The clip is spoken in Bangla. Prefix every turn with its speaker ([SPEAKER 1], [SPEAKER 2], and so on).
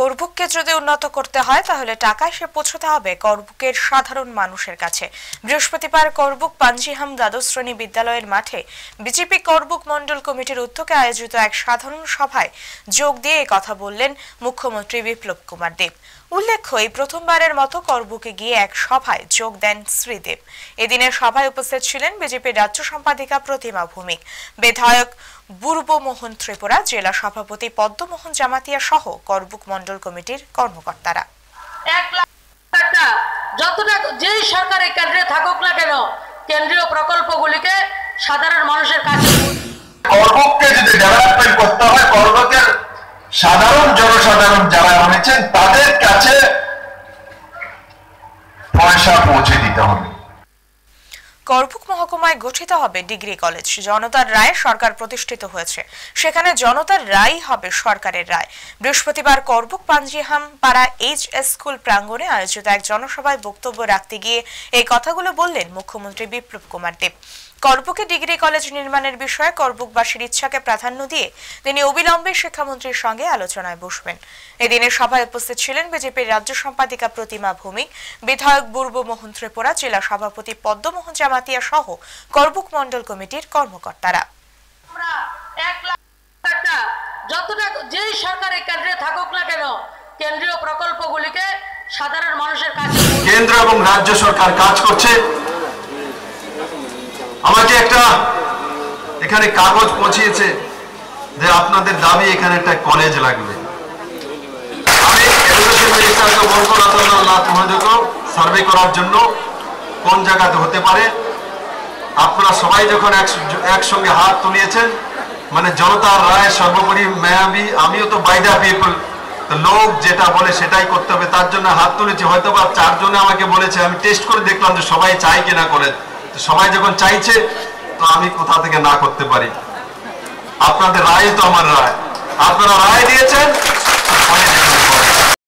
[SPEAKER 1] করবুককে যদি উন্নত করতে হয় তাহলে টাকা সে পৌঁছতে হবে করবুকের সাধারণ মানুষের কাছে বৃহস্পতিবার করবুক পাঞ্জিহাম দ্বাদশ শ্রেণী বিদ্যালয়ের মাঠে বিজেপি করবুক মন্ডল কমিটির উদ্যোগে আয়োজিত এক সাধারণ সভায় যোগ দিয়ে কথা বললেন মুখ্যমন্ত্রী বিপ্লব কুমার দেব উল্লেখ্য এই প্রথমবারের মতো করবুকে গিয়ে এক সভায় যোগ দেন শ্রীদেব এদিনের সভায় উপস্থিত ছিলেন বিজেপির রাজ্য সম্পাদিকা প্রতিমা ভৌমিক বিধায়ক বুর্বমোহন ত্রিপুরা জেলা সভাপতি পদ্মমোহন জামাতিয়া সহ করবুক মন্ডল কমিটির কর্মকর্তারা
[SPEAKER 2] যতটা যেই কেন্দ্রে থাকুক না কেন কেন্দ্রীয় প্রকল্পগুলিকে সাধারণ মানুষের কাছে করবুককে
[SPEAKER 3] যদি ডেভেলপমেন্ট করতে হয় করবুকের সাধারণ জনসাধারণ যারা রয়েছেন তাদের কাছে
[SPEAKER 1] পয়সা পৌঁছে দিতে হবে করবুক মহকুমায় গঠিত হবে ডিগ্রি কলেজ জনতার রায় সরকার প্রতিষ্ঠিত হয়েছে সেখানে জনতার রায় হবে সরকারের রায় বৃহস্পতিবার করবুক পাঞ্জিহাম পাড়া এইচ এস স্কুল প্রাঙ্গণে আয়োজিত এক জনসভায় বক্তব্য রাখতে গিয়ে এই কথাগুলো বললেন মুখ্যমন্ত্রী বিপ্লব কুমার দেব করবুকে ডিগ্রি কলেজ নির্মাণের বিষয়ে করবুকবাসীর ইচ্ছাকে প্রাধান্য দিয়ে তিনি অবিলম্বে শিক্ষামন্ত্রীর সঙ্গে আলোচনায় বসবেন এদিনে সভায় উপস্থিত ছিলেন বিজেপির রাজ্য সম্পাদিকা প্রতিমা ভৌমিক বিধায়ক বুর্বমোহন ত্রিপুরা জেলা সভাপতি পদ্মমোহন জামাত ভাতিয়া সহ করবুক মন্ডল কমিটির কর্মকর্তারা
[SPEAKER 2] যতটা যেই কেন্দ্রে থাকুক না কেন কেন্দ্রীয় প্রকল্পগুলিকে সাধারণ মানুষের কাছে কেন্দ্র এবং রাজ্য সরকার কাজ করছে আমাকে একটা
[SPEAKER 3] এখানে কাগজ পৌঁছিয়েছে যে আপনাদের দাবি এখানে একটা কলেজ লাগবে আমি সার্ভে করার জন্য কোন জায়গাতে হতে পারে আপনারা সবাই যখন একসঙ্গে হাত তুলিয়েছেন মানে জনতার রায় সর্বোপরি মায়াবী আমিও তো বাইদা পিপল লোক যেটা বলে সেটাই করতে হবে তার জন্য হাত তুলেছি হয়তো বা চারজনে আমাকে বলেছে আমি টেস্ট করে দেখলাম যে সবাই চাই কিনা করে সবাই যখন চাইছে তো আমি কোথা থেকে না করতে পারি
[SPEAKER 2] আপনাদের রায় তো আমার রায় আপনারা রায় দিয়েছেন